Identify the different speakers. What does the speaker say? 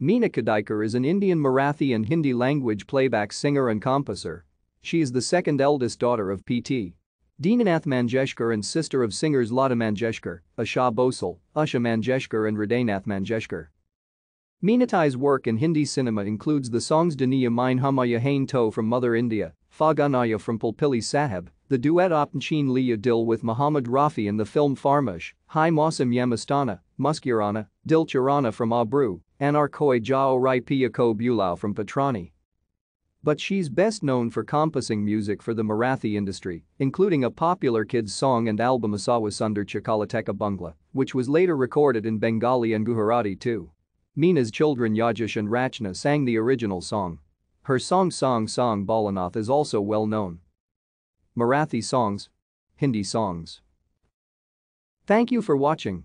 Speaker 1: Meena Khadikar is an Indian Marathi and Hindi language playback singer and composer. She is the second eldest daughter of P.T. Deenanath Mangeshkar and sister of singers Lata Mangeshkar, Asha Bhosle, Usha Mangeshkar and Hridaynath Mangeshkar. Meenatai's work in Hindi cinema includes the songs Duniya Mine Humaya Hain To from Mother India, Faganaya from Pulpili Sahib, the duet Apnchin Liya Dil with Muhammad Rafi in the film Farmash, Hai Mausam Yamastana, Muskurana, Dilcharana from Abru, Anar Koi Jao Rai piako Bulau from Patrani. But she's best known for composing music for the Marathi industry, including a popular kids song and album Asawa Sundar Chakalateka Bungla, which was later recorded in Bengali and Gujarati too. Meena's children Yajash and Rachna sang the original song. Her song Song Song Balanath is also well known. Marathi songs. Hindi songs. Thank you for watching.